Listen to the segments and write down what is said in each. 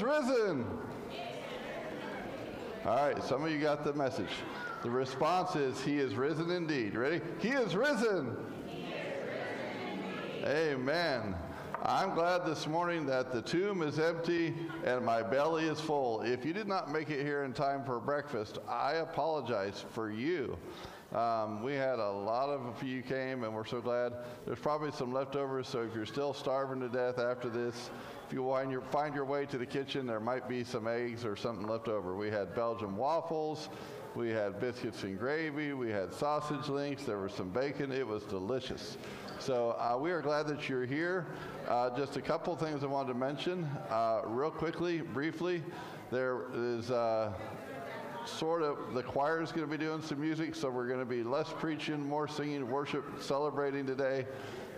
is risen. All right, some of you got the message. The response is, He is risen indeed. Ready? He is risen. He is risen Amen. I'm glad this morning that the tomb is empty and my belly is full. If you did not make it here in time for breakfast, I apologize for you. Um, we had a lot of you came, and we're so glad. There's probably some leftovers, so if you're still starving to death after this, if you find your, find your way to the kitchen, there might be some eggs or something left over. We had Belgian waffles, we had biscuits and gravy, we had sausage links, there was some bacon. It was delicious. So uh, we are glad that you're here. Uh, just a couple things I wanted to mention, uh, real quickly, briefly. There is uh, sort of, the choir is going to be doing some music, so we're going to be less preaching, more singing, worship, celebrating today.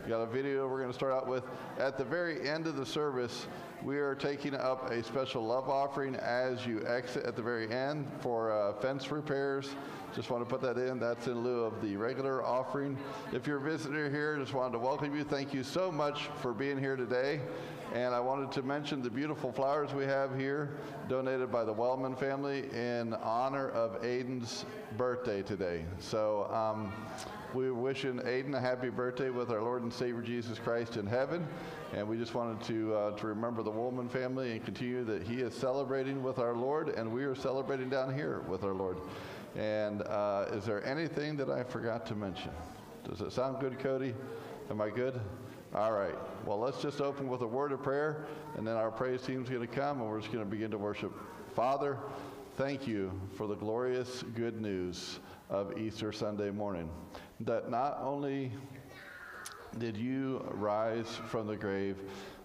We got a video we're going to start out with. At the very end of the service, we are taking up a special love offering as you exit at the very end for uh, fence repairs. Just want to put that in. That's in lieu of the regular offering. If you're a visitor here, just wanted to welcome you. Thank you so much for being here today. And I wanted to mention the beautiful flowers we have here, donated by the Wellman family in honor of Aiden's birthday today. So um, we're wishing Aiden a happy birthday with our Lord and Savior Jesus Christ in heaven. And we just wanted to, uh, to remember the Woolman family and continue that he is celebrating with our Lord, and we are celebrating down here with our Lord. And uh, is there anything that I forgot to mention? Does it sound good, Cody? Am I good? All right. Well, let's just open with a word of prayer, and then our praise team's going to come, and we're just going to begin to worship. Father, thank you for the glorious good news of Easter Sunday morning. That not only did you rise from the grave,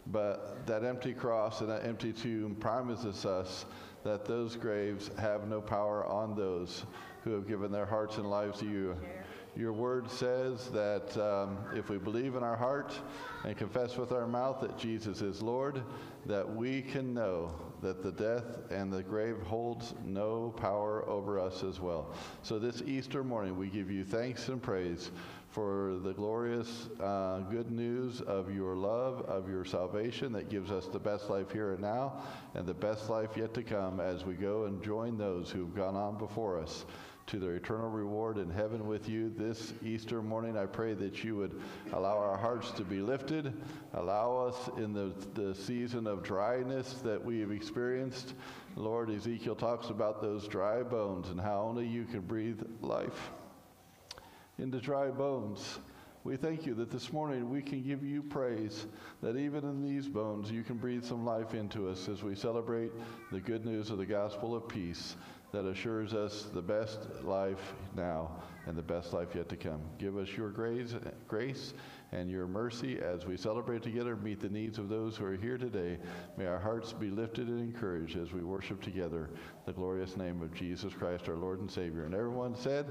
but that empty cross and that empty tomb promises us that those graves have no power on those who have given their hearts and lives to you. Your word says that um, if we believe in our heart and confess with our mouth that Jesus is Lord, that we can know that the death and the grave holds no power over us as well. So this Easter morning, we give you thanks and praise for the glorious uh, good news of your love, of your salvation that gives us the best life here and now and the best life yet to come as we go and join those who've gone on before us to their eternal reward in heaven with you this Easter morning. I pray that you would allow our hearts to be lifted, allow us in the, the season of dryness that we have experienced. Lord, Ezekiel talks about those dry bones and how only you can breathe life into dry bones. We thank you that this morning we can give you praise that even in these bones you can breathe some life into us as we celebrate the good news of the gospel of peace that assures us the best life now and the best life yet to come. Give us your grace, grace and your mercy as we celebrate together, meet the needs of those who are here today. May our hearts be lifted and encouraged as we worship together the glorious name of Jesus Christ, our Lord and Savior. And everyone said,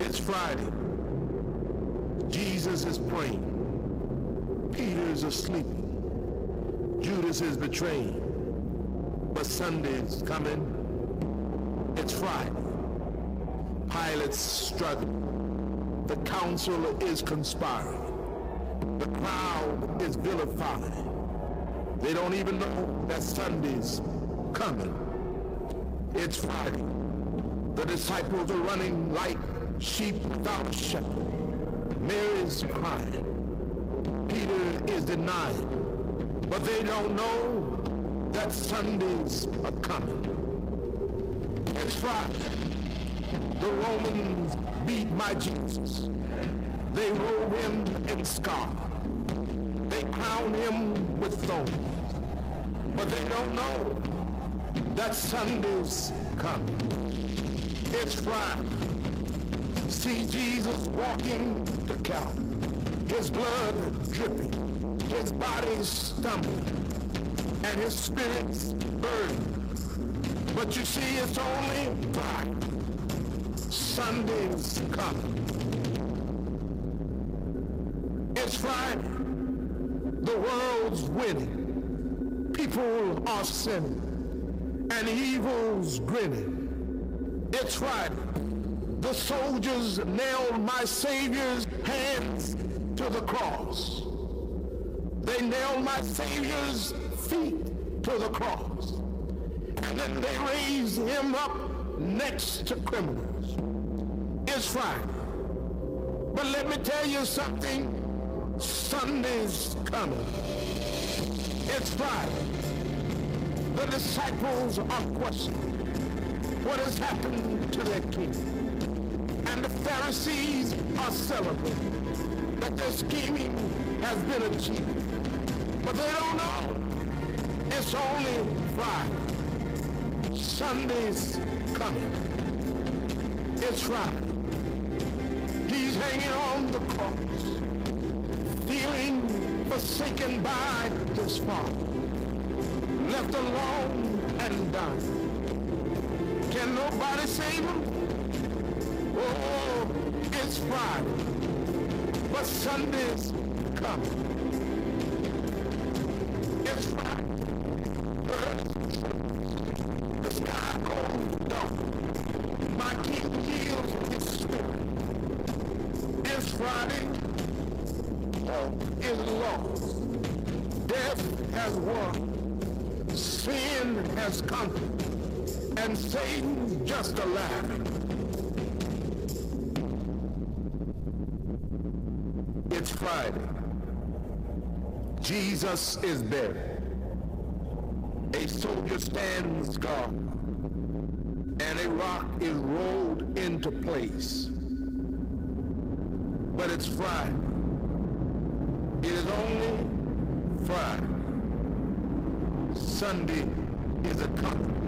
It's Friday. Jesus is praying. Peter is asleep. Judas is betrayed. But Sunday is coming. It's Friday. Pilate's struggling. The council is conspiring. The crowd is vilifying. They don't even know that Sunday's coming. It's Friday. The disciples are running like sheep without shepherd. Mary's crying. Peter is denied. But they don't know that Sundays are coming. It's Friday. The Romans beat my Jesus. They robe him in scar. They crown him with thorns. But they don't know that Sunday's coming. It's Friday. See Jesus walking to Calvary his blood dripping, his body stumbling, and his spirit burning. But you see, it's only Friday. Sunday's coming. It's Friday. The world's winning. People are sinning. And evil's grinning. It's Friday. the soldiers nailed my Savior's hands to the cross. They nailed my Savior's feet to the cross. And then they raised him up next to criminals. It's Friday. But let me tell you something. Sunday's coming. It's Friday. The disciples are questioning what has happened to their king. And the Pharisees are celebrating that their scheming has been achieved. But they don't know. It's only Friday. Sunday's coming. It's Friday. He's hanging on the cross, feeling forsaken by his father, left alone and dying. Can nobody save him? Oh, it's Friday, but Sunday's coming. It's. The sky goes dark. My king yields his Friday. Is lost. Death has won. Sin has conquered. And Satan just a Friday. Jesus is buried. A soldier stands guard, and a rock is rolled into place. But it's Friday. It is only Friday. Sunday is a coming.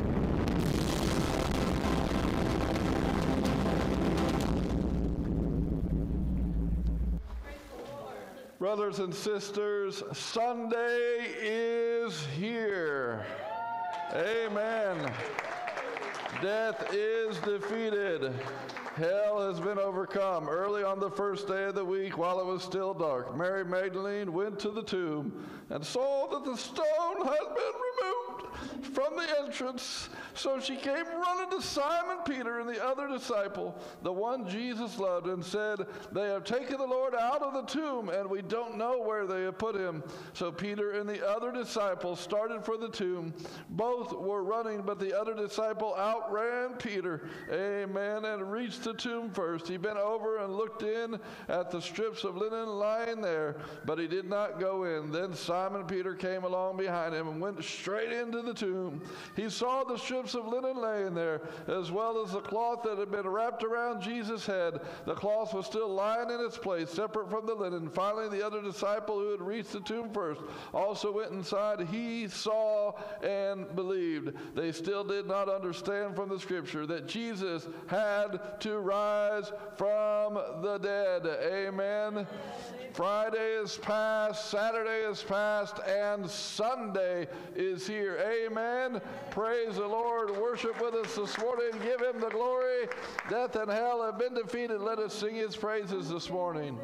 Brothers and sisters, Sunday is here. Amen. Death is defeated. Hell has been overcome. Early on the first day of the week, while it was still dark, Mary Magdalene went to the tomb and saw that the stone had been removed from the entrance. So she came running to Simon Peter and the other disciple, the one Jesus loved, and said, They have taken the Lord out of the tomb, and we don't know where they have put him. So Peter and the other disciple started for the tomb. Both were running, but the other disciple outran Peter. Amen. And reached the tomb first. He bent over and looked in at the strips of linen lying there, but he did not go in. Then Simon Peter came along behind him and went straight into the tomb. He saw the strips of linen laying there, as well as the cloth that had been wrapped around Jesus' head. The cloth was still lying in its place, separate from the linen. Finally, the other disciple who had reached the tomb first also went inside. He saw and believed. They still did not understand from the scripture that Jesus had to rise from the dead. Amen. Friday is past, Saturday is past, and Sunday is here. Amen. Praise the Lord. Worship with us this morning. Give him the glory. Death and hell have been defeated. Let us sing his praises this morning.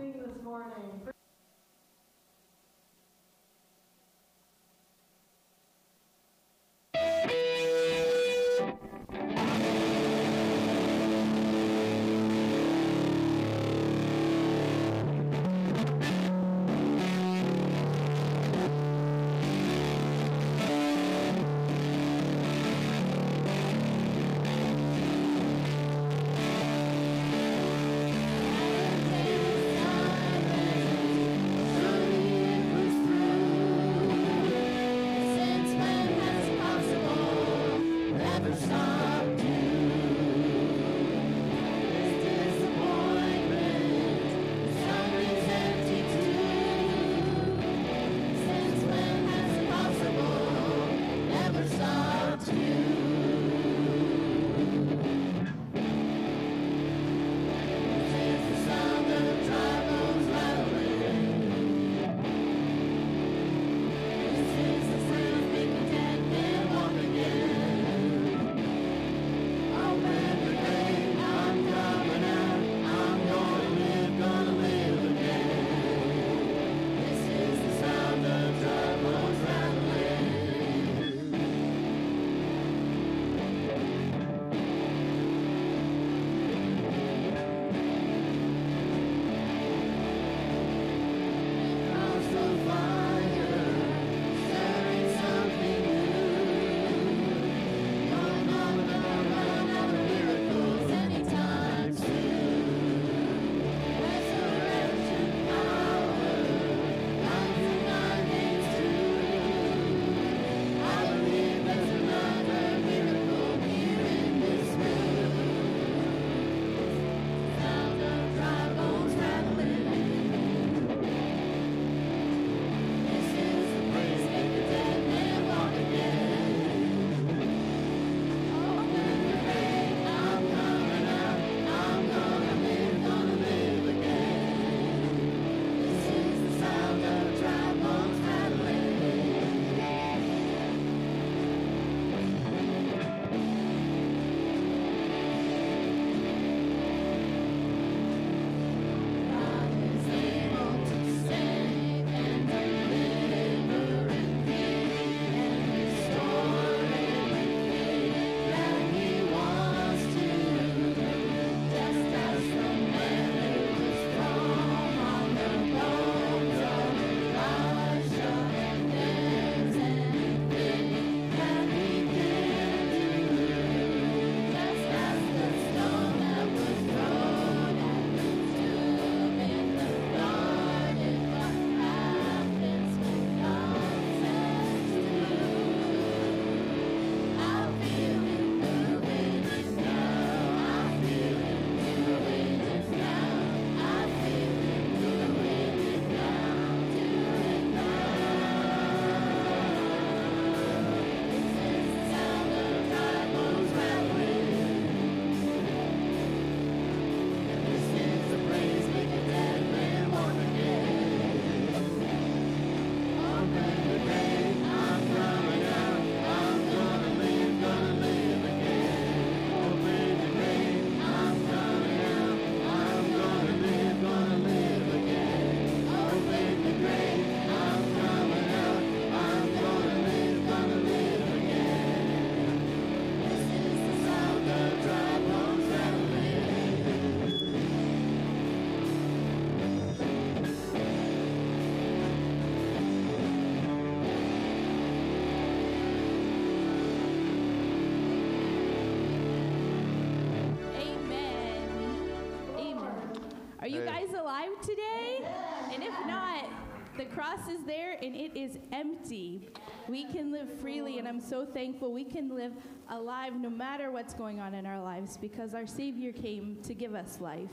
The cross is there and it is empty. We can live freely, and I'm so thankful we can live alive no matter what's going on in our lives because our Savior came to give us life.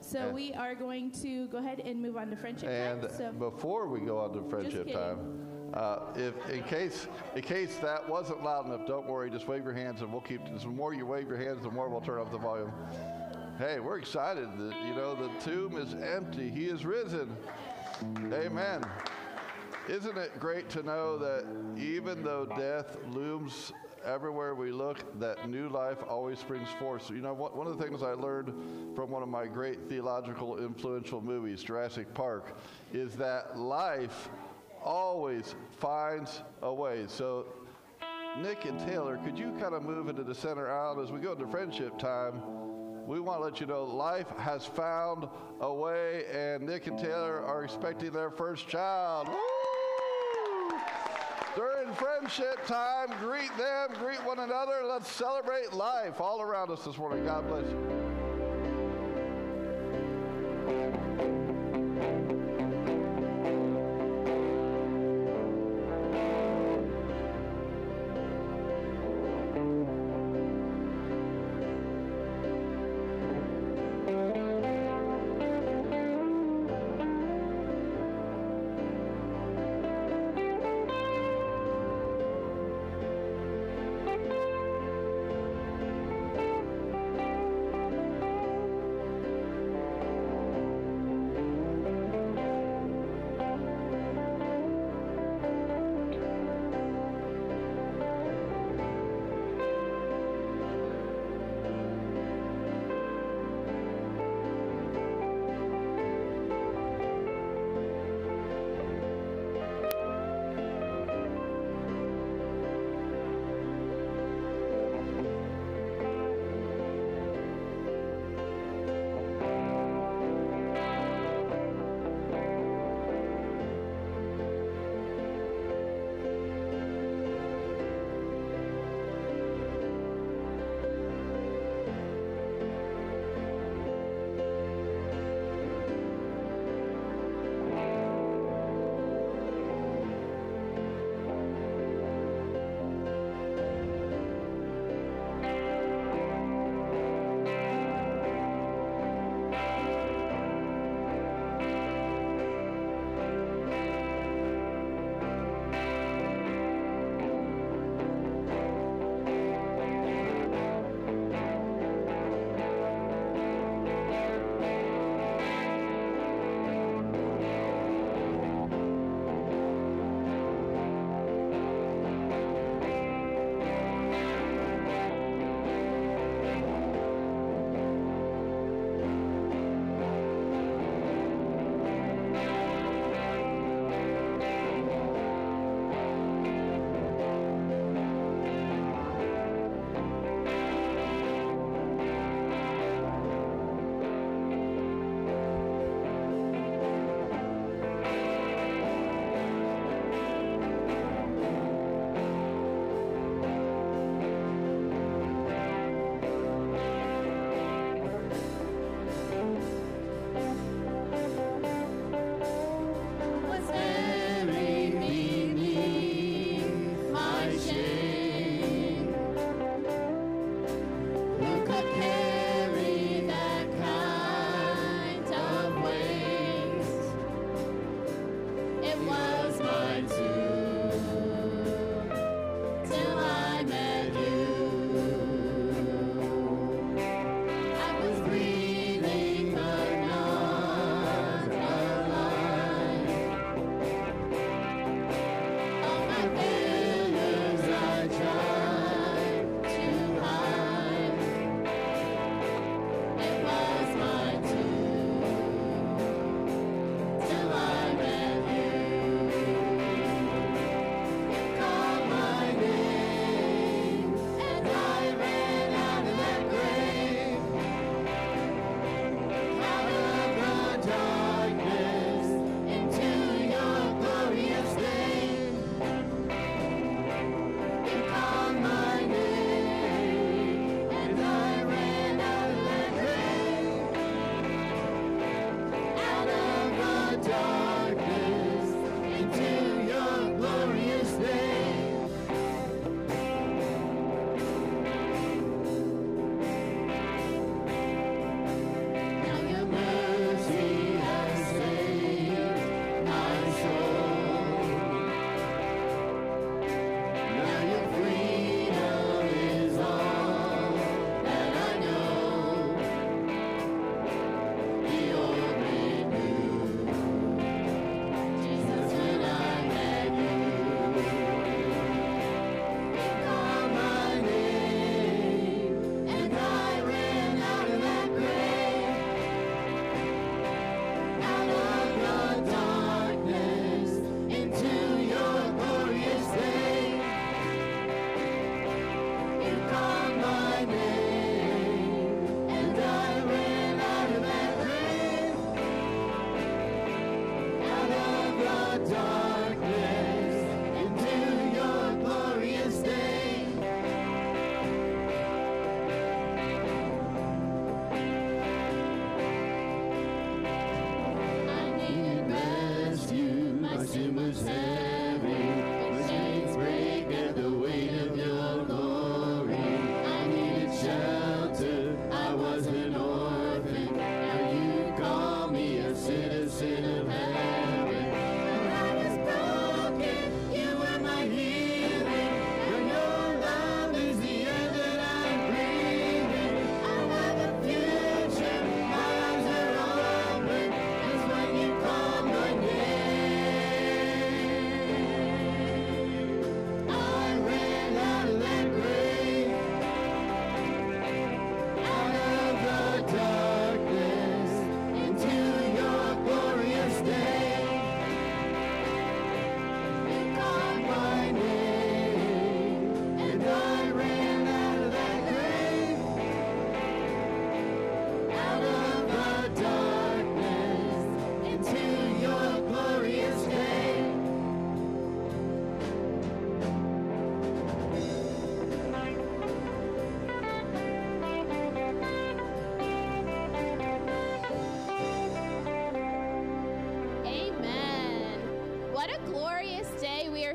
So And- we are going to go ahead and move on to friendship And time. So before we go on to friendship time, uh, if in case in case that wasn't loud enough, don't worry. Just wave your hands, and we'll keep. The more you wave your hands, the more we'll turn up the volume. Hey, we're excited. That, you know, the tomb is empty. He is risen. Amen. Isn't it great to know that even though death looms everywhere we look, that new life always springs forth? So, you know, one one of the things I learned from one of my great theological influential movies, Jurassic Park, is that life always finds a way. So, Nick and Taylor, could you kind of move into the center aisle as we go into friendship time? We want to let you know life has found a way, and Nick and Taylor are expecting their first child. During friendship time, greet them, greet one another. Let's celebrate life all around us this morning. God bless you.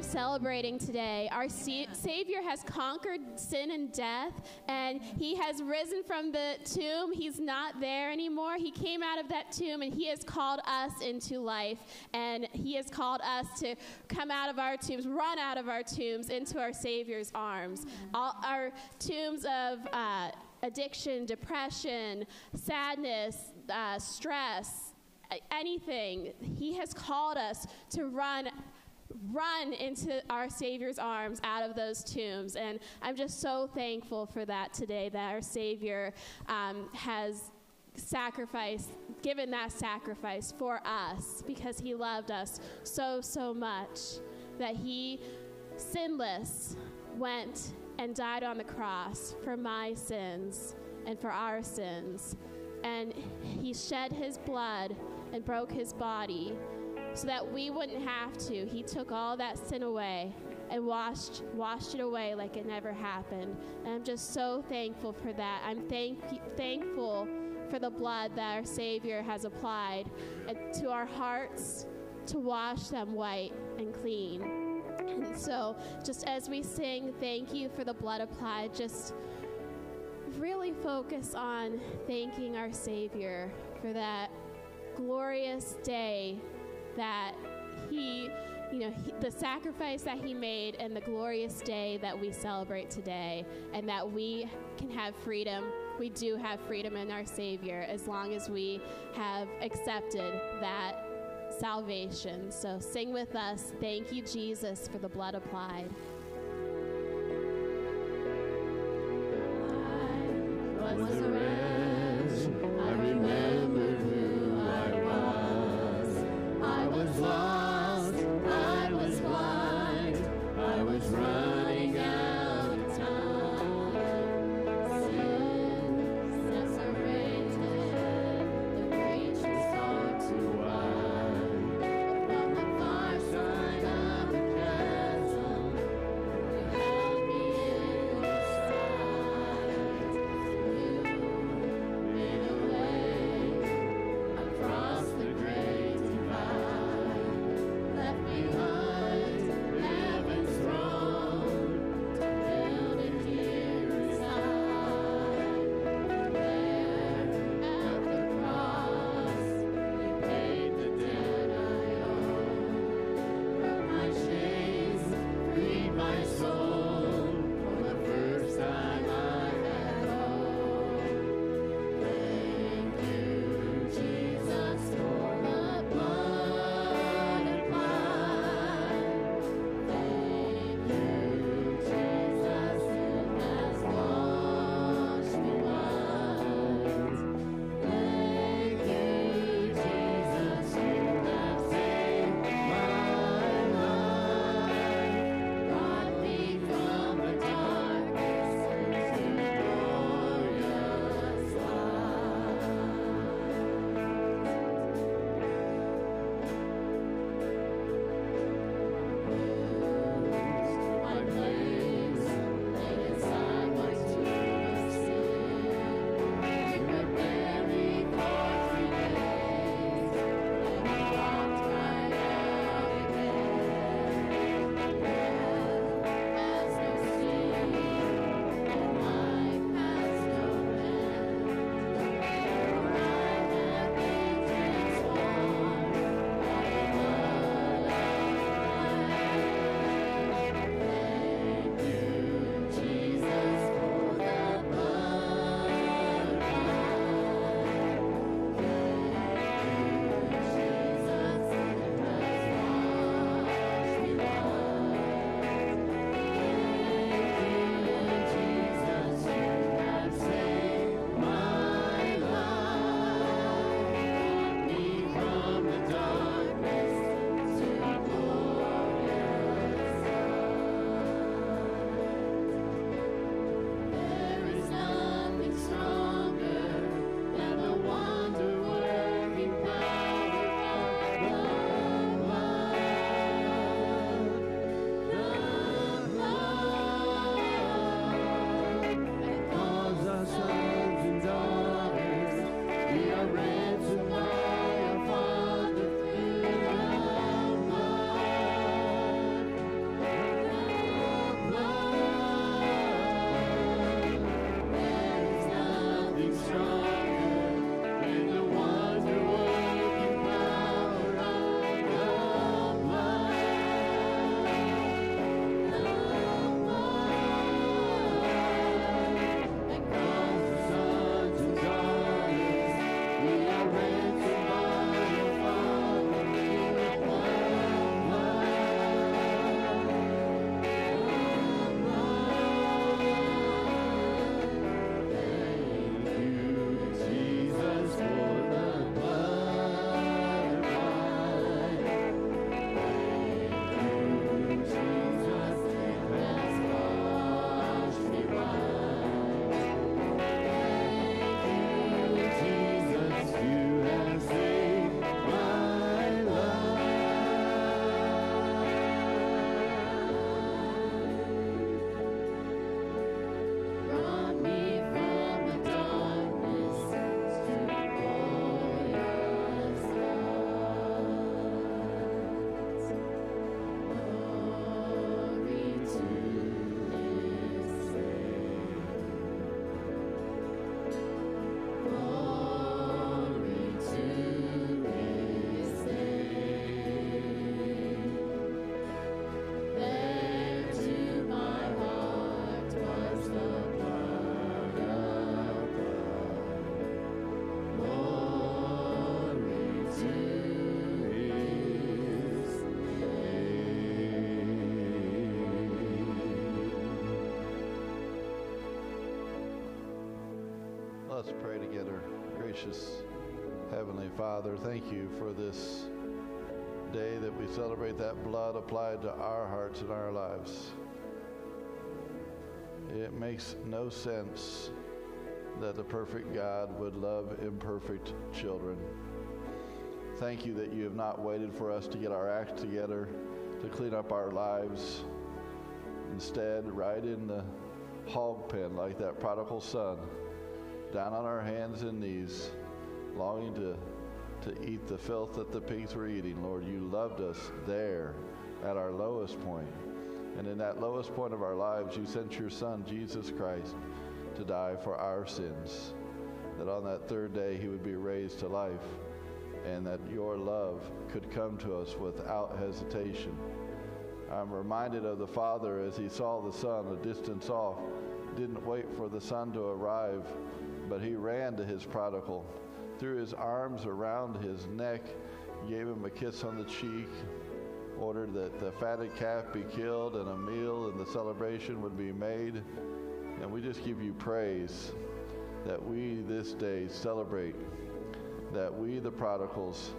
Celebrating today. Our Savior has conquered sin and death, and He has risen from the tomb. He's not there anymore. He came out of that tomb, and He has called us into life, and He has called us to come out of our tombs, run out of our tombs into our Savior's arms. All our tombs of uh, addiction, depression, sadness, uh, stress, anything. He has called us to run run into our Savior's arms out of those tombs. And I'm just so thankful for that today, that our Savior um, has sacrificed, given that sacrifice for us because He loved us so, so much that He, sinless, went and died on the cross for my sins and for our sins. And He shed His blood and broke His body so that we wouldn't have to. He took all that sin away and washed washed it away like it never happened. And I'm just so thankful for that. I'm thank, thankful for the blood that our Savior has applied to our hearts to wash them white and clean. And so, just as we sing, thank you for the blood applied, just really focus on thanking our Savior for that glorious day that he, you know, he, the sacrifice that he made and the glorious day that we celebrate today, and that we can have freedom. We do have freedom in our Savior as long as we have accepted that salvation. So sing with us. Thank you, Jesus, for the blood applied. Thank you. Father, thank you for this day that we celebrate that blood applied to our hearts and our lives. It makes no sense that the perfect God would love imperfect children. Thank you that you have not waited for us to get our act together to clean up our lives. Instead, right in the hog pen, like that prodigal son, down on our hands and knees, longing to, to eat the filth that the pigs were eating. Lord, you loved us there at our lowest point. And in that lowest point of our lives, you sent your Son, Jesus Christ, to die for our sins. That on that third day, he would be raised to life, and that your love could come to us without hesitation. I'm reminded of the Father as he saw the Son a distance off, didn't wait for the Son to arrive, but he ran to his prodigal, threw his arms around his neck, gave him a kiss on the cheek, ordered that the fatted calf be killed and a meal and the celebration would be made. And we just give you praise that we this day celebrate that we, the prodigals,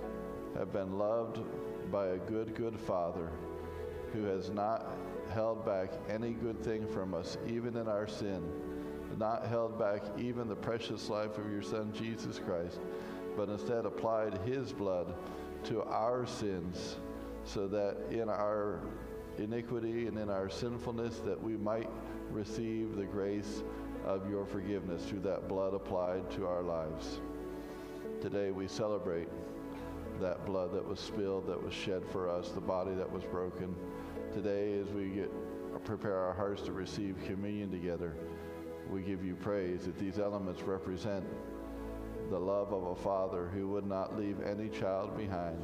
have been loved by a good, good Father who has not held back any good thing from us, even in our sin, not held back even the precious life of your Son, Jesus Christ, but instead applied his blood to our sins so that in our iniquity and in our sinfulness that we might receive the grace of your forgiveness through that blood applied to our lives. Today we celebrate that blood that was spilled, that was shed for us, the body that was broken. Today as we get prepare our hearts to receive communion together, we give you praise that these elements represent the love of a father who would not leave any child behind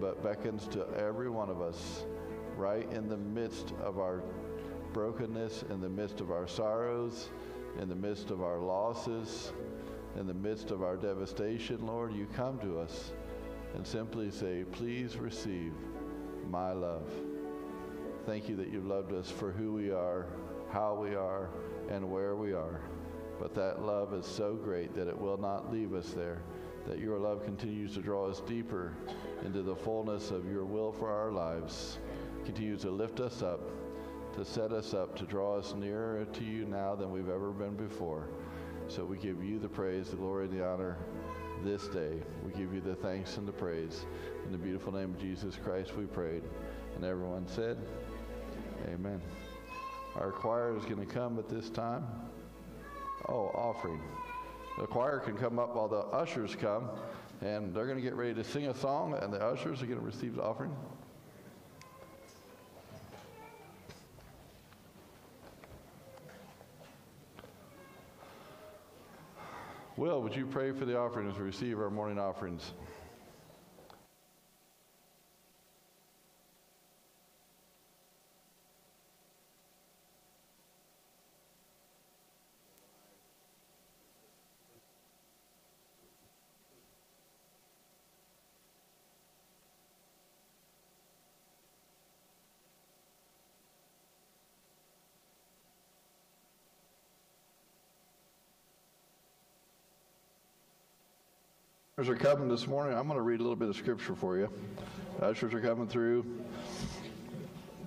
but beckons to every one of us right in the midst of our brokenness, in the midst of our sorrows, in the midst of our losses, in the midst of our devastation, Lord, you come to us and simply say, Please receive my love. Thank you that you've loved us for who we are, how we are, and where we are. But that love is so great that it will not leave us there that your love continues to draw us deeper into the fullness of your will for our lives. continues to lift us up, to set us up, to draw us nearer to you now than we've ever been before. So we give you the praise, the glory, and the honor this day. We give you the thanks and the praise. In the beautiful name of Jesus Christ, we prayed. And everyone said, Amen. Our choir is going to come at this time. Oh, offering. The choir can come up while the ushers come, and they're going to get ready to sing a song, and the ushers are going to receive the offering. Will, would you pray for the offering as we receive our morning offerings? Ushers are coming this morning. I'm going to read a little bit of scripture for you. Ushers are coming through.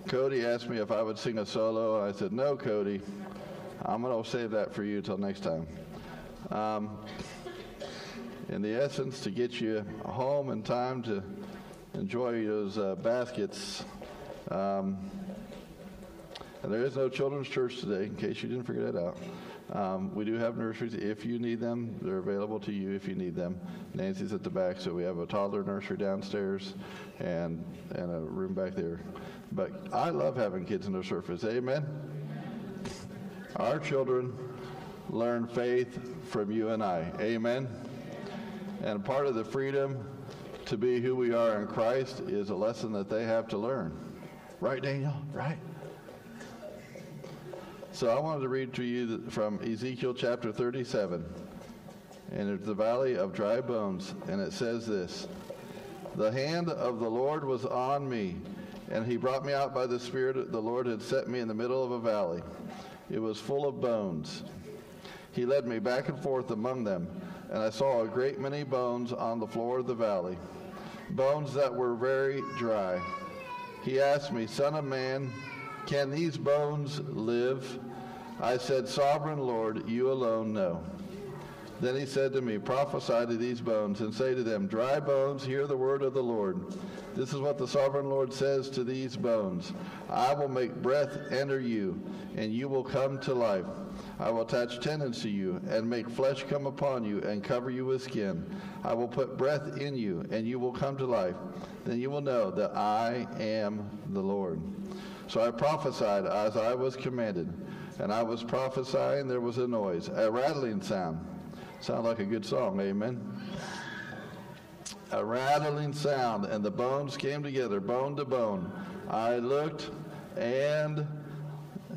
Cody asked me if I would sing a solo. I said, No, Cody. I'm going to save that for you until next time. Um, in the essence, to get you home in time to enjoy those uh, baskets. Um, and there is no children's church today, in case you didn't figure that out. Um, we do have nurseries if you need them. They're available to you if you need them. Nancy's at the back, so we have a toddler nursery downstairs and and a room back there. But I love having kids in the surface. Amen. Our children learn faith from you and I. Amen. And part of the freedom to be who we are in Christ is a lesson that they have to learn. Right, Daniel? Right? So I wanted to read to you from Ezekiel chapter 37. And it's the valley of dry bones. And it says this The hand of the Lord was on me, and he brought me out by the Spirit. The Lord had set me in the middle of a valley. It was full of bones. He led me back and forth among them, and I saw a great many bones on the floor of the valley, bones that were very dry. He asked me, Son of man, can these bones live? I said, Sovereign Lord, you alone know. Then he said to me, Prophesy to these bones and say to them, Dry bones, hear the word of the Lord. This is what the sovereign Lord says to these bones I will make breath enter you, and you will come to life. I will attach tendons to you, and make flesh come upon you, and cover you with skin. I will put breath in you, and you will come to life. Then you will know that I am the Lord. So I prophesied as I was commanded. And I was prophesying, there was a noise, a rattling sound Sound like a good song, amen? A rattling sound, and the bones came together, bone to bone. I looked, and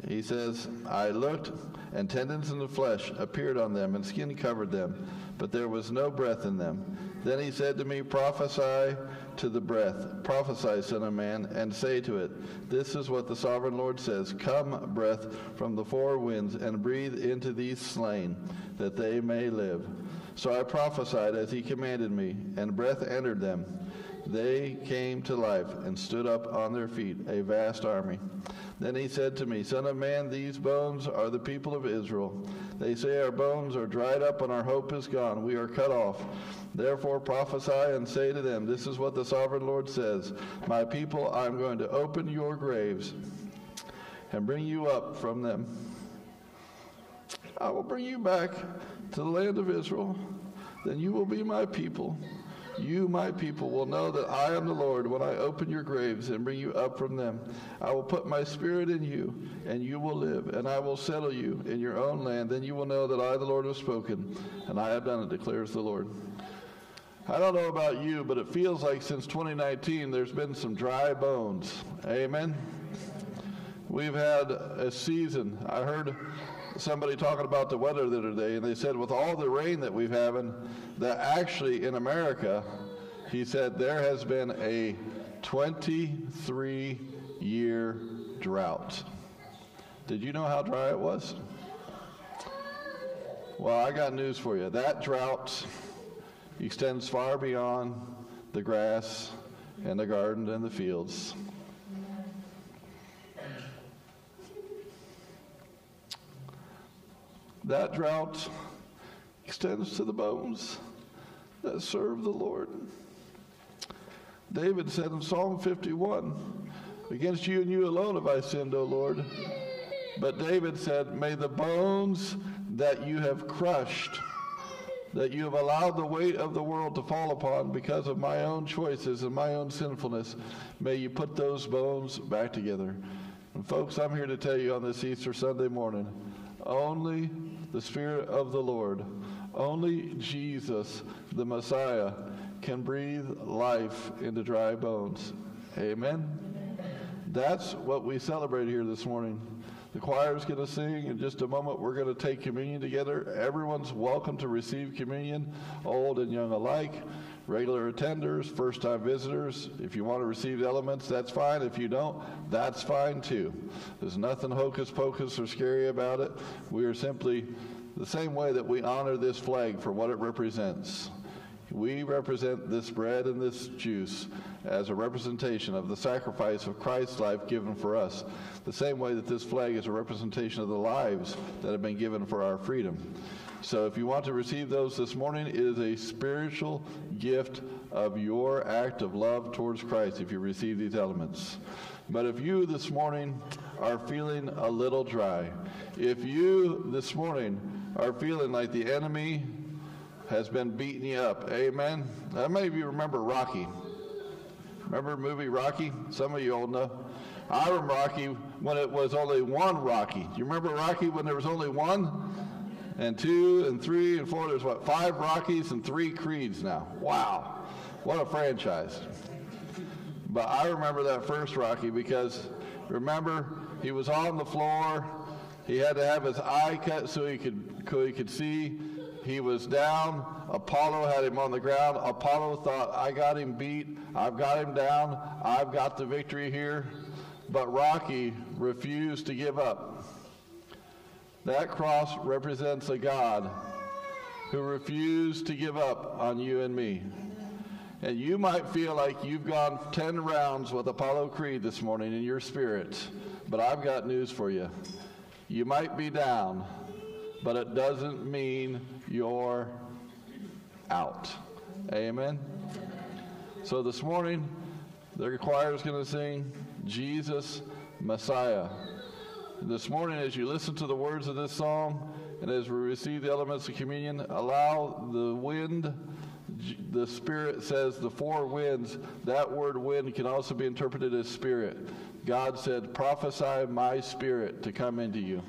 he says, I looked, and tendons in the flesh appeared on them, and skin covered them, but there was no breath in them. Then he said to me, Prophesy to the breath, prophesy, Son of Man, and say to it, This is what the sovereign Lord says Come, breath from the four winds, and breathe into these slain, that they may live. So I prophesied as he commanded me, and breath entered them. They came to life and stood up on their feet, a vast army. Then he said to me, Son of man, these bones are the people of Israel. They say, Our bones are dried up and our hope is gone. We are cut off. Therefore prophesy and say to them, This is what the sovereign Lord says My people, I am going to open your graves and bring you up from them. I will bring you back to the land of Israel. Then you will be my people you, my people, will know that I am the Lord when I open your graves and bring you up from them. I will put my spirit in you, and you will live, and I will settle you in your own land. Then you will know that I, the Lord, have spoken, and I have done it, declares the Lord. I don't know about you, but it feels like since 2019 there's been some dry bones. Amen. We've had a season. I heard somebody talking about the weather the other day, and they said with all the rain that we've having, that actually in America, he said there has been a 23 year drought. Did you know how dry it was? Well, I got news for you. That drought extends far beyond the grass and the garden and the fields. That drought extends to the bones that serve the Lord. David said in Psalm 51, Against you and you alone have I sinned, O Lord. But David said, May the bones that you have crushed, that you have allowed the weight of the world to fall upon because of my own choices and my own sinfulness, may you put those bones back together. And folks, I'm here to tell you on this Easter Sunday morning, only the Spirit of the Lord, only Jesus, the Messiah, can breathe life into dry bones. Amen? That's what we celebrate here this morning. The choir is going to sing. In just a moment, we're going to take communion together. Everyone's welcome to receive communion, old and young alike regular attenders, first time visitors. If you want to receive elements, that's fine. If you don't, that's fine too. There's nothing hocus pocus or scary about it. We are simply the same way that we honor this flag for what it represents. We represent this bread and this juice as a representation of the sacrifice of Christ's life given for us, the same way that this flag is a representation of the lives that have been given for our freedom. So if you want to receive those this morning, it is a spiritual gift of your act of love towards Christ if you receive these elements. But if you this morning are feeling a little dry, if you this morning are feeling like the enemy has been beating you up, amen. How many of you remember Rocky? Remember movie Rocky? Some of you all know. I remember Rocky when it was only one Rocky. Do you remember Rocky when there was only one? And two and three and four. There's what, five Rockies and three Creeds now. Wow. What a franchise. But I remember that first Rocky because remember, he was on the floor. He had to have his eye cut so he could, so he could see. He was down. Apollo had him on the ground. Apollo thought, I got him beat. I've got him down. I've got the victory here. But Rocky refused to give up. That cross represents a God who refused to give up on you and me. And you might feel like you've gone 10 rounds with Apollo Creed this morning in your spirit, but I've got news for you. You might be down, but it doesn't mean you're out. Amen? So this morning, the choir is going to sing Jesus Messiah. This morning, as you listen to the words of this song, and as we receive the elements of communion, allow the wind, the Spirit says the four winds, that word wind can also be interpreted as spirit. God said, prophesy my spirit to come into you.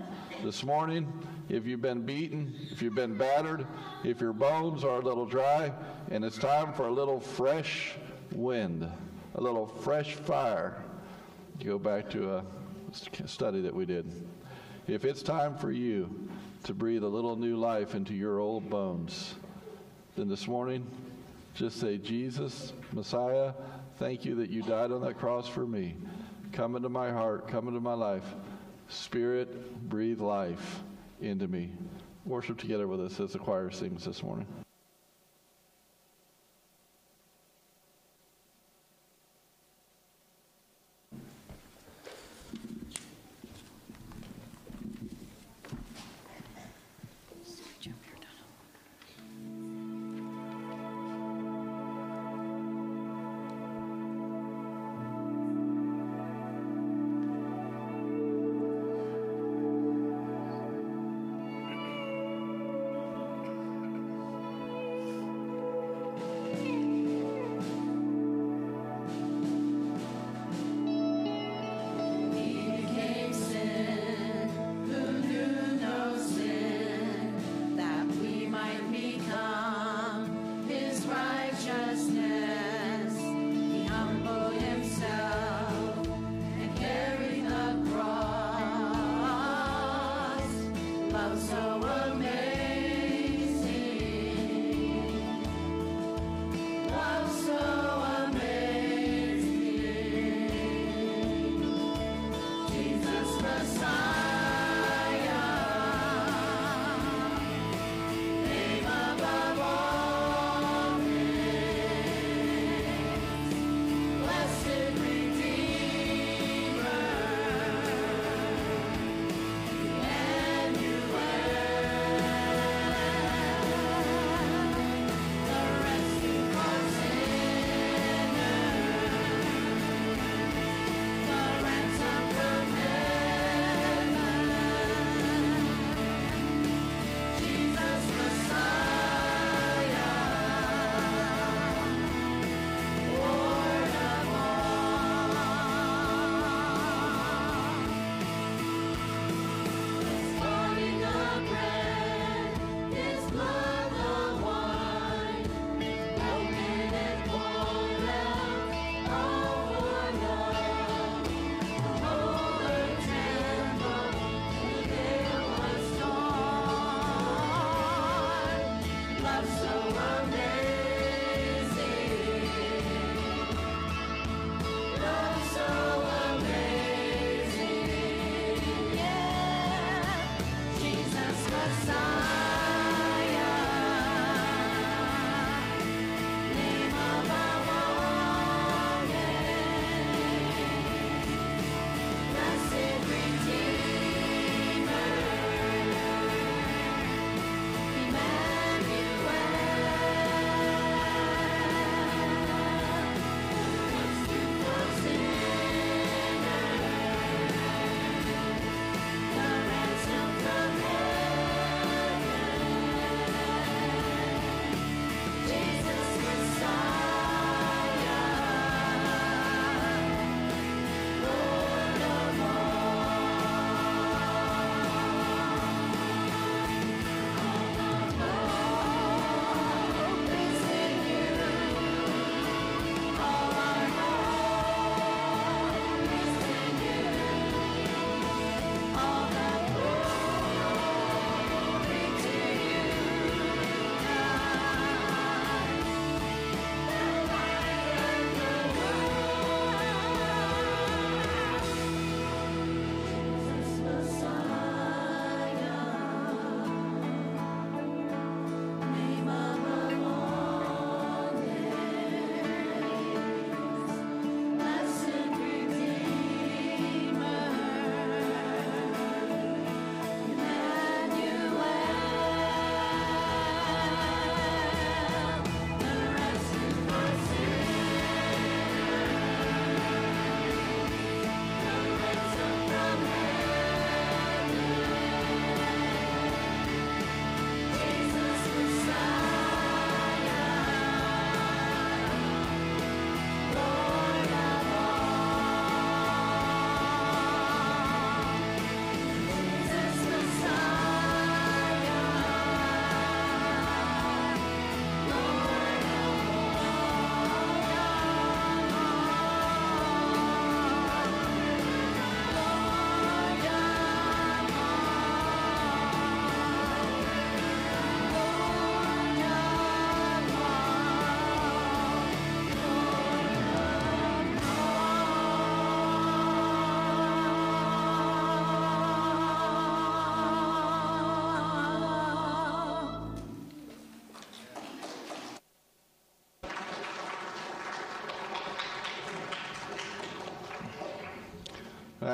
This morning, if you've been beaten, if you've been battered, if your bones are a little dry, and it's time for a little fresh wind, a little fresh fire. Go back to a study that we did. If it's time for you to breathe a little new life into your old bones, then this morning, just say, Jesus, Messiah, thank you that you died on that cross for me. Come into my heart, come into my life. Spirit, breathe life into me. Worship together with us as the choir sings this morning.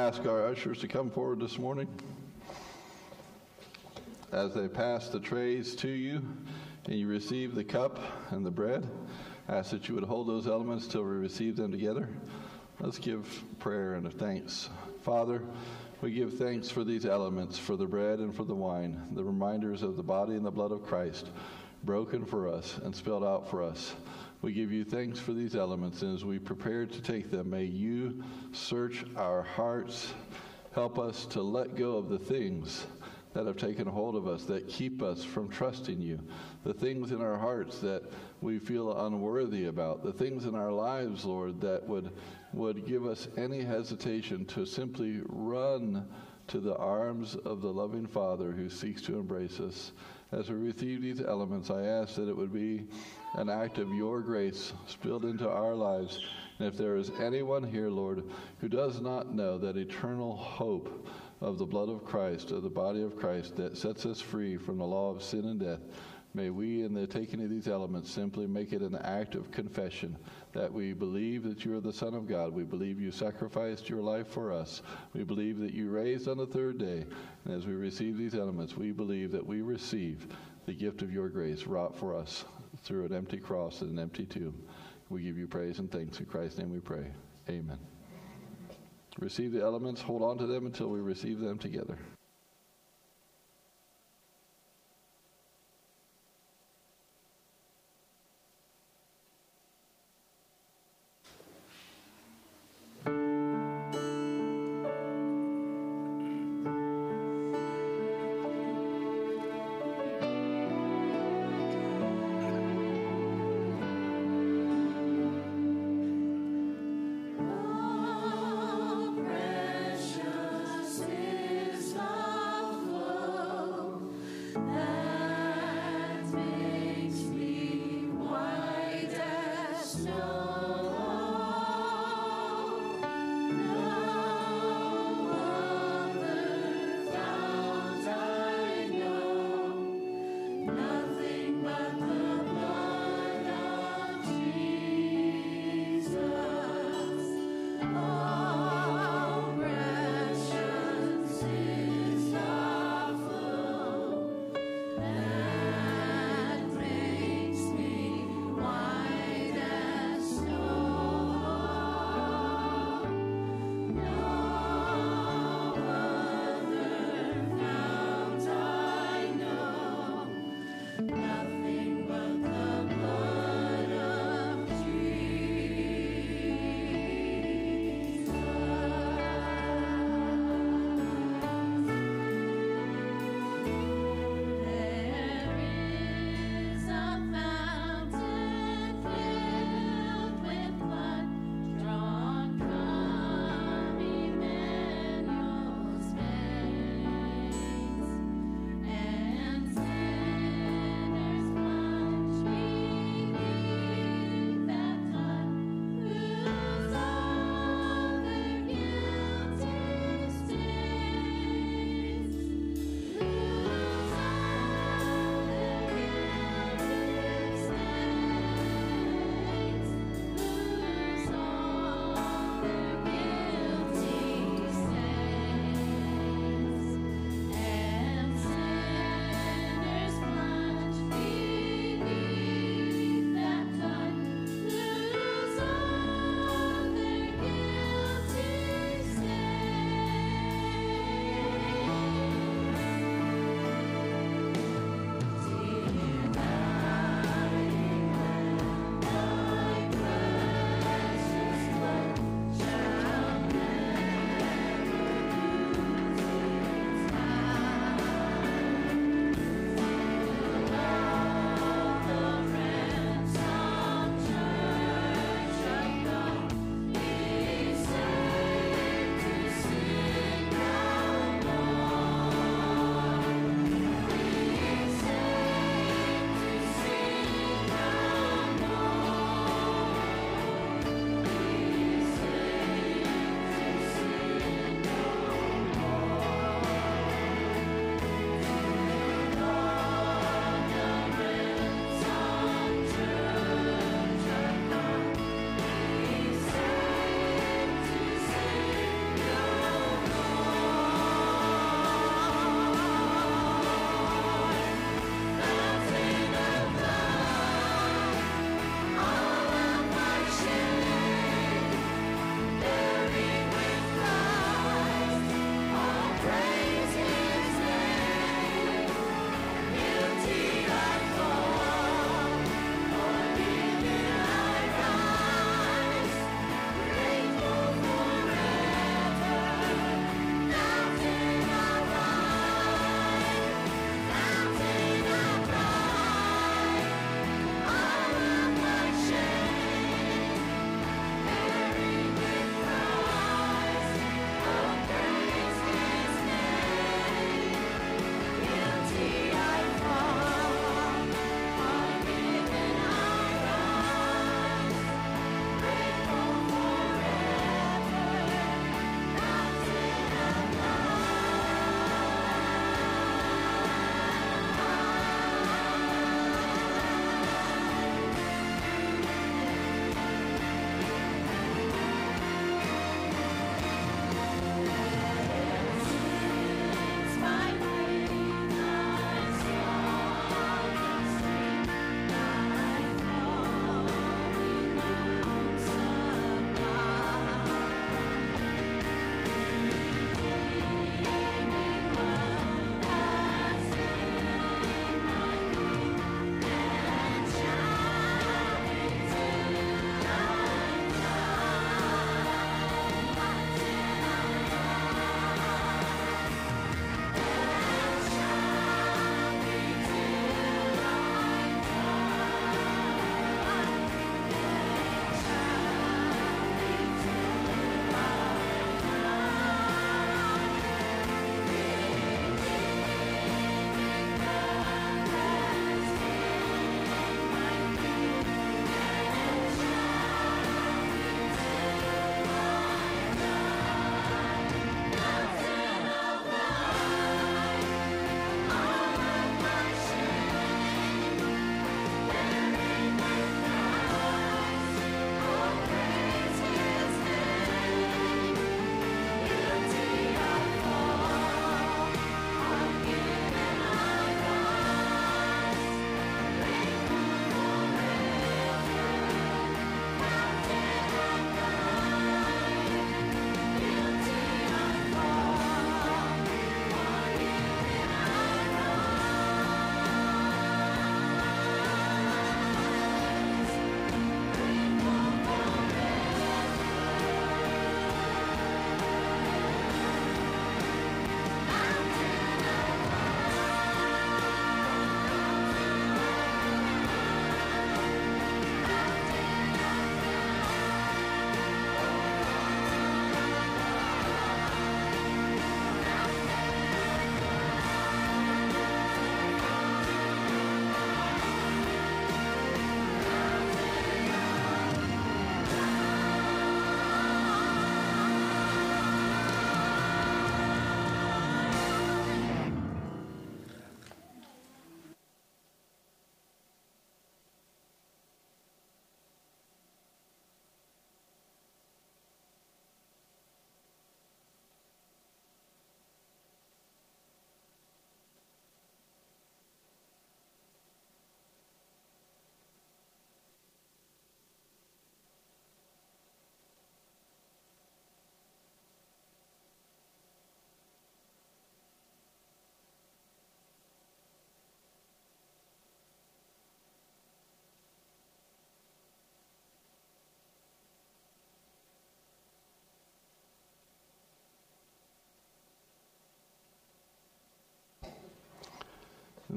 Ask our ushers to come forward this morning. As they pass the trays to you and you receive the cup and the bread, I ask that you would hold those elements till we receive them together. Let's give prayer and thanks. Father, we give thanks for these elements, for the bread and for the wine, the reminders of the body and the blood of Christ, broken for us and spilled out for us. We give you thanks for these elements, and as we prepare to take them, may you search our hearts. Help us to let go of the things that have taken hold of us, that keep us from trusting you, the things in our hearts that we feel unworthy about, the things in our lives, Lord, that would, would give us any hesitation to simply run to the arms of the loving Father who seeks to embrace us. As we receive these elements, I ask that it would be an act of your grace spilled into our lives. And if there is anyone here, Lord, who does not know that eternal hope of the blood of Christ, of the body of Christ that sets us free from the law of sin and death, may we, in the taking of these elements, simply make it an act of confession that we believe that you are the Son of God. We believe you sacrificed your life for us. We believe that you raised on the third day. And as we receive these elements, we believe that we receive the gift of your grace wrought for us through an empty cross and an empty tomb. We give you praise and thanks. In Christ's name we pray. Amen. Receive the elements, hold on to them until we receive them together.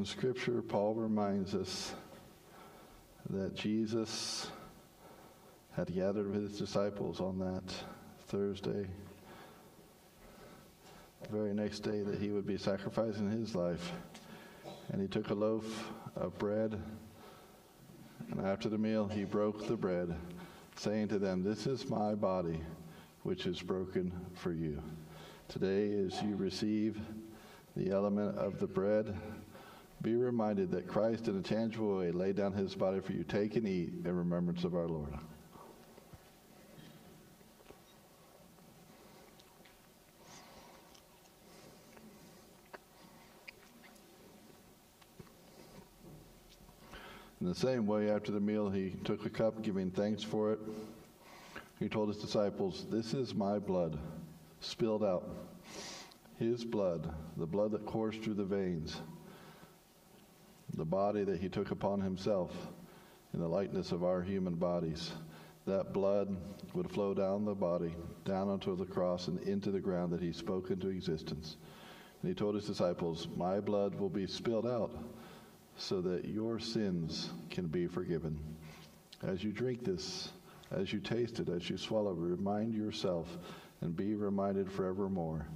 In Scripture, Paul reminds us that Jesus had gathered with his disciples on that Thursday, the very next day that he would be sacrificing his life. And he took a loaf of bread, and after the meal, he broke the bread, saying to them, This is my body, which is broken for you. Today, as you receive the element of the bread, be reminded that Christ, in a tangible way, laid down his body for you. Take and eat in remembrance of our Lord. In the same way, after the meal, he took a cup, giving thanks for it. He told his disciples, This is my blood, spilled out. His blood, the blood that coursed through the veins, the body that he took upon himself in the likeness of our human bodies. That blood would flow down the body, down onto the cross, and into the ground that he spoke into existence. And he told his disciples, My blood will be spilled out so that your sins can be forgiven. As you drink this, as you taste it, as you swallow, remind yourself and be reminded forevermore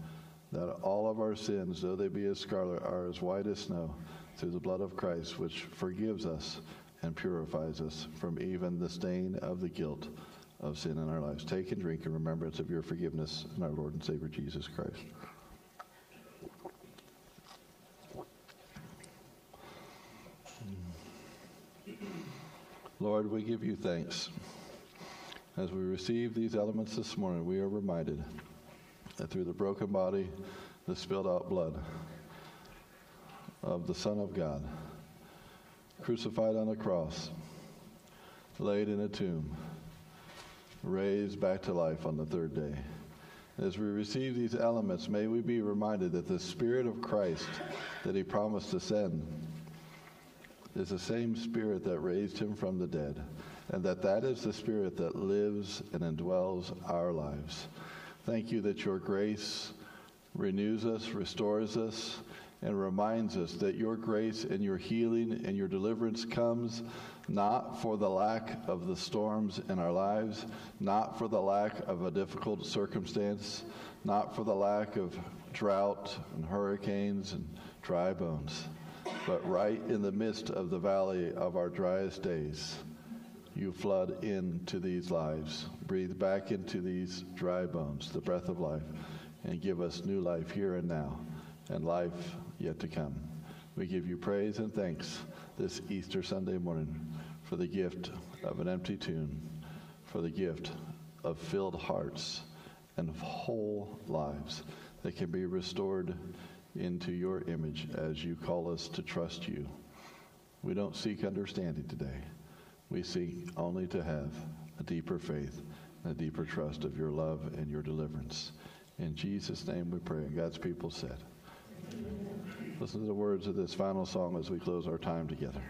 that all of our sins, though they be as scarlet, are as white as snow through the blood of Christ, which forgives us and purifies us from even the stain of the guilt of sin in our lives. Take and drink in remembrance of your forgiveness in our Lord and Savior Jesus Christ. Lord, we give you thanks. As we receive these elements this morning, we are reminded that through the broken body, the spilled out blood of the Son of God, crucified on a cross, laid in a tomb, raised back to life on the third day. As we receive these elements, may we be reminded that the Spirit of Christ that He promised to send is the same Spirit that raised Him from the dead, and that that is the Spirit that lives and indwells our lives. Thank you that your grace renews us, restores us, and reminds us that your grace and your healing and your deliverance comes not for the lack of the storms in our lives, not for the lack of a difficult circumstance, not for the lack of drought and hurricanes and dry bones, but right in the midst of the valley of our driest days. You flood into these lives, breathe back into these dry bones the breath of life, and give us new life here and now, and life yet to come. We give you praise and thanks this Easter Sunday morning for the gift of an empty tomb, for the gift of filled hearts and of whole lives that can be restored into your image as you call us to trust you. We don't seek understanding today. We seek only to have a deeper faith and a deeper trust of your love and your deliverance. In Jesus' name we pray. And God's people said. Listen to the words of this final song as we close our time together.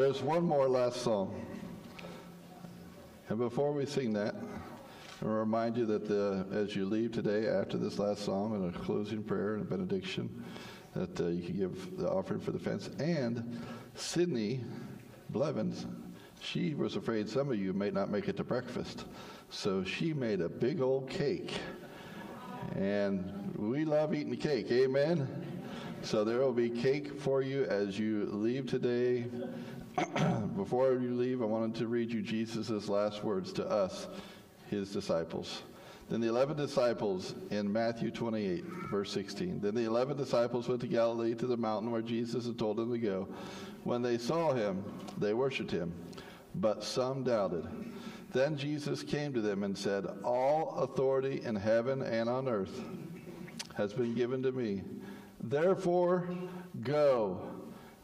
There's one more last song. And before we sing that, I remind you that the, as you leave today after this last song and a closing prayer and a benediction, that uh, you can give the offering for the fence. And Sydney Blevins, she was afraid some of you may not make it to breakfast. So she made a big old cake. And we love eating cake, amen? So there will be cake for you as you leave today. Before you leave, I wanted to read you Jesus' last words to us, his disciples. Then the eleven disciples in Matthew 28, verse 16. Then the eleven disciples went to Galilee to the mountain where Jesus had told them to go. When they saw him, they worshiped him, but some doubted. Then Jesus came to them and said, All authority in heaven and on earth has been given to me. Therefore, go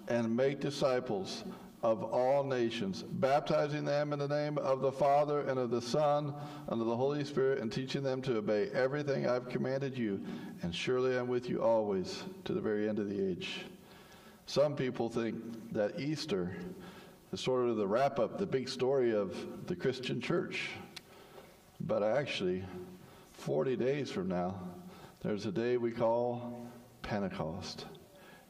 and make disciples of all nations, baptizing them in the name of the Father and of the Son and of the Holy Spirit, and teaching them to obey everything I've commanded you. And surely I'm with you always to the very end of the age. Some people think that Easter is sort of the wrap up, the big story of the Christian church. But actually, 40 days from now, there's a day we call Pentecost.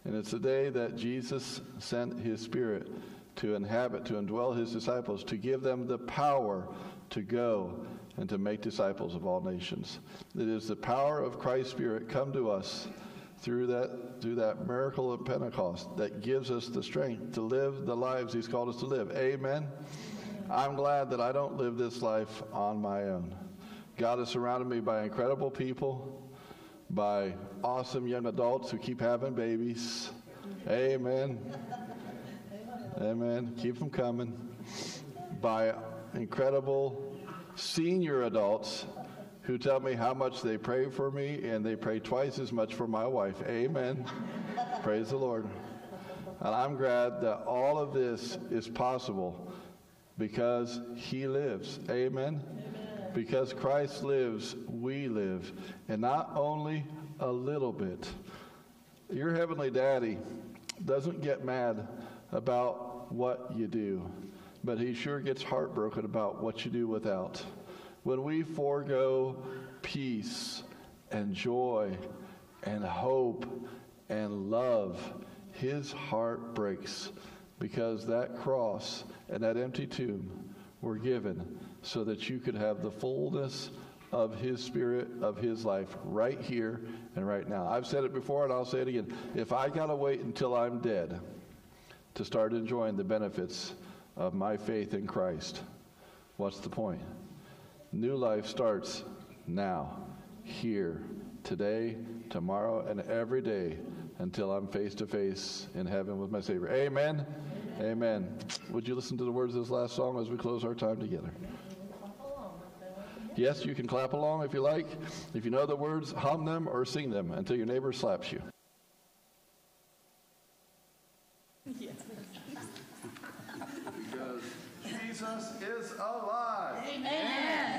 And it's the day that Jesus sent his Spirit to inhabit, to indwell his disciples, to give them the power to go and to make disciples of all nations. It is the power of Christ's Spirit come to us through that, through that miracle of Pentecost that gives us the strength to live the lives he's called us to live. Amen. I'm glad that I don't live this life on my own. God has surrounded me by incredible people, by awesome young adults who keep having babies. Amen. Amen. Keep them coming. By incredible senior adults who tell me how much they pray for me, and they pray twice as much for my wife. Amen. Praise the Lord. And I'm glad that all of this is possible because He lives. Amen. Amen. Because Christ lives, we live. And not only a little bit. Your Heavenly Daddy doesn't get mad about what you do, but he sure gets heartbroken about what you do without. When we forego peace and joy and hope and love, his heart breaks because that cross and that empty tomb were given so that you could have the fullness of his spirit, of his life, right here and right now. I've said it before and I'll say it again. If I got to wait until I'm dead, to start enjoying the benefits of my faith in Christ, what's the point? New life starts now, here, today, tomorrow, and every day until I'm face to face in heaven with my Savior. Amen? Amen. Amen. Would you listen to the words of this last song as we close our time together? Yes, you can clap along if you like. If you know the words, hum them or sing them until your neighbor slaps you. Jesus is alive. Amen. From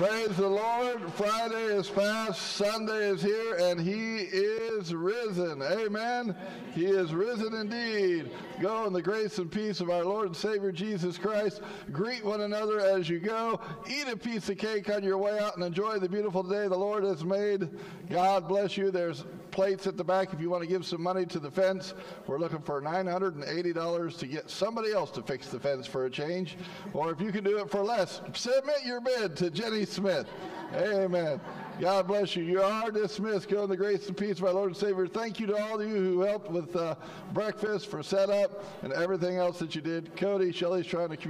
Praise the Lord. Friday is past, Sunday is here, and He is risen. Amen. He is risen indeed. Go in the grace and peace of our Lord and Savior Jesus Christ. Greet one another as you go. Eat a piece of cake on your way out and enjoy the beautiful day the Lord has made. God bless you. There's plates at the back if you want to give some money to the fence. We're looking for $980 to get somebody else to fix the fence for a change. Or if you can do it for less, submit your bid to Jenny Smith. Amen. God bless you. You are dismissed. Go in the grace and peace of our Lord and Savior. Thank you to all of you who helped with uh, breakfast, for setup, and everything else that you did. Cody, Shelly's trying to communicate.